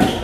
Di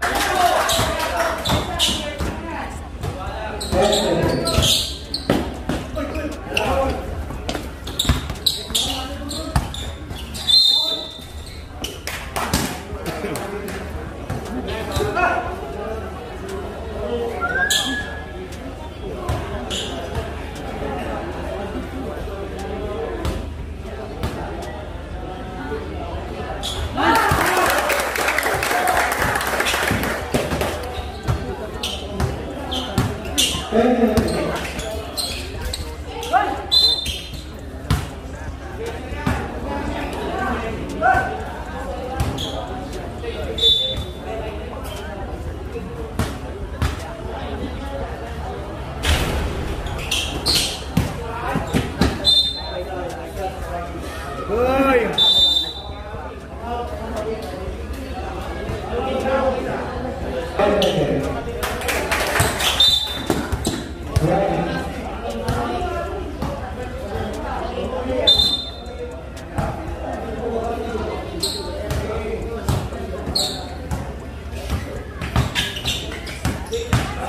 Masusubukan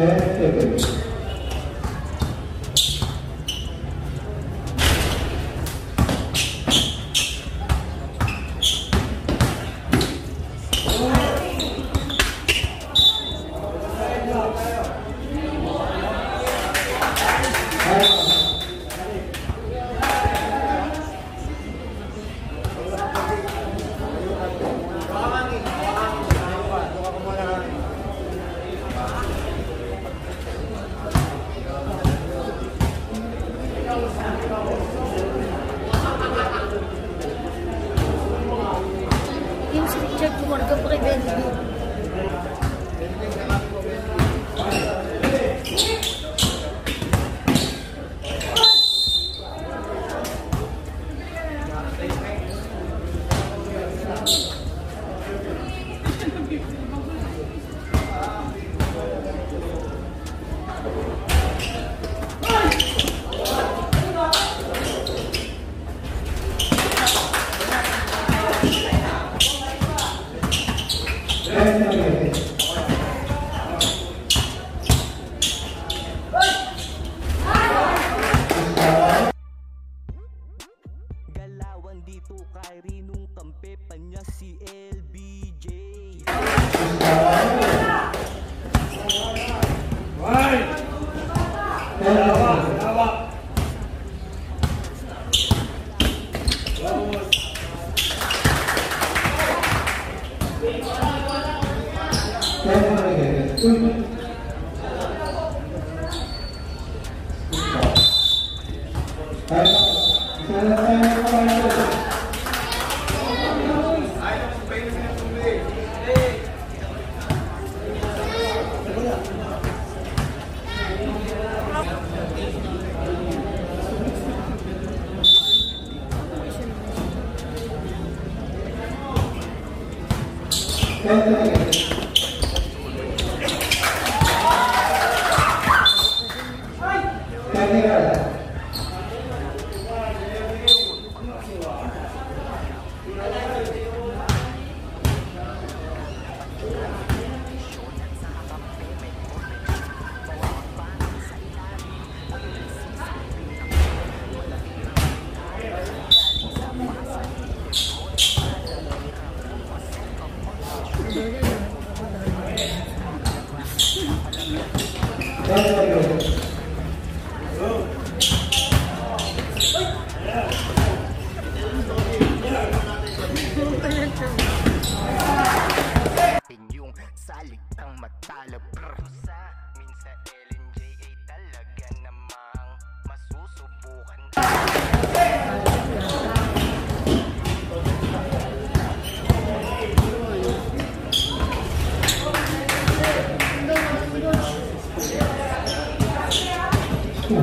é, é Hebreus. Gracias. Xuân Đấy, xe lên xe các bạn ơi Check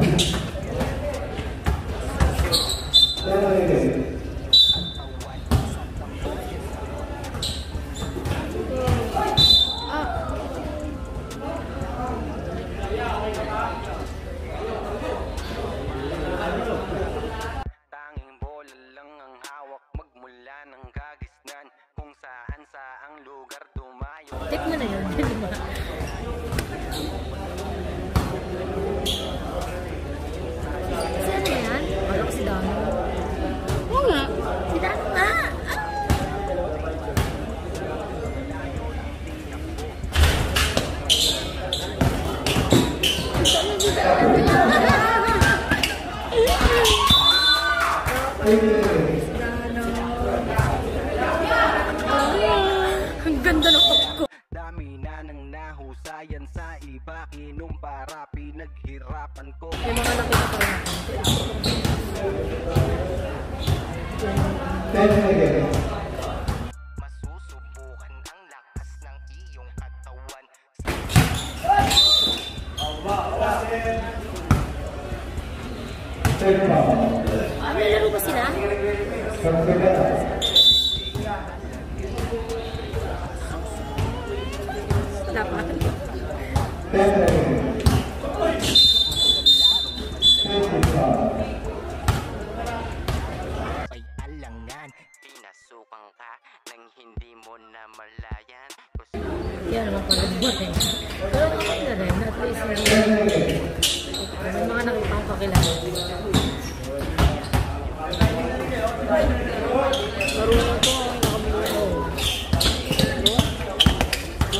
mo na yun. Di ba? Sa iba Kinumpara pinaghirapan ko Yung mga nakita ko na. Masusubukan ang lakas ng iyong katawan may laro ba sila? May mga nakita akong kakilala. Marunong to. Nakabili ko. Ko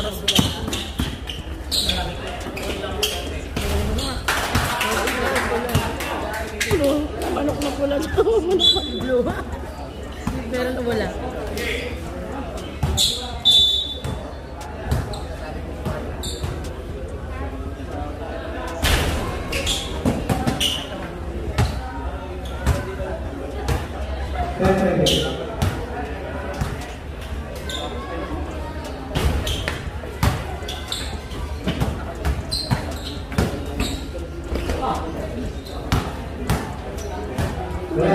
nga. Blue. Manok na pula. Manok na blue. Meron na wala. Okay,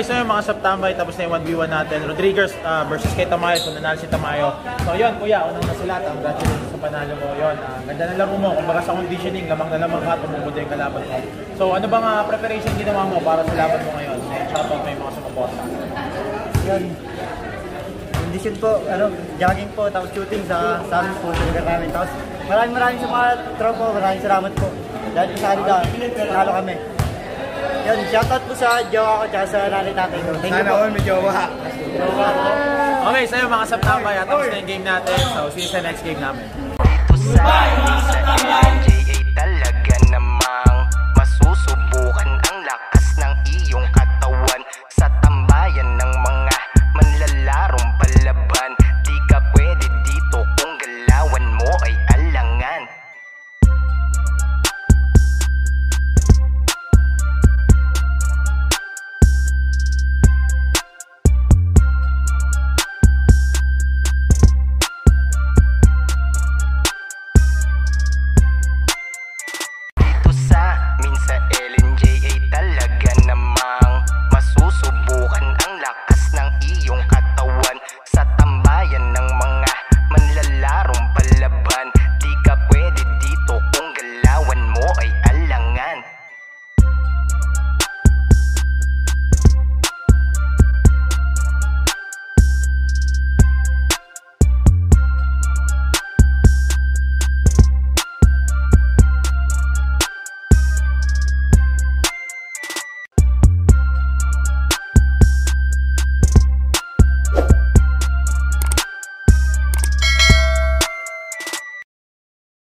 so yung mga Septambay, tapos na yung 1v1 natin. Rodriguez ah, versus kay Tamayo, kung nanalo si Tamayo. So yun, kuya, unang nasulat. Congratulations sa panalo mo. Yun, ah, ganda na laro mo. Kumbaga sa conditioning, lamang na lamang ka, tumubudo yung kalaban mo. So ano bang ah, preparation ginawa mo para sa laban mo ngayon? Eh, shoutout mo mga sumuporta. Yun. Condition po, ano, jogging po, tapos shooting sa, sa amin po, sa lugar namin. Tapos maraming maraming sa mga tropa, maraming salamat po. Dahil sa kanila, nanalo kami. Yun, shoutout po sa jowa ko, tsaka sa nanay tatay ko. Thank you po. may jowa. Okay, sa'yo mga Septambay, at tapos na yung game natin. So see you sa next game namin. Dito sa amin sa MJ